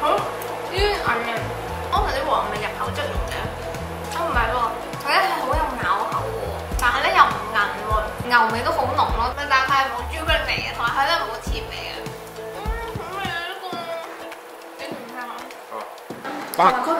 好，有！啲黄咪入口即溶嘅，哦唔系喎，佢咧系好有咬口喎，但系咧又唔硬喎，牛味都好浓咯，但系佢系冇朱古力味嘅，同埋佢咧冇甜味嘅。嗯，好味，咁。边度㗋？好。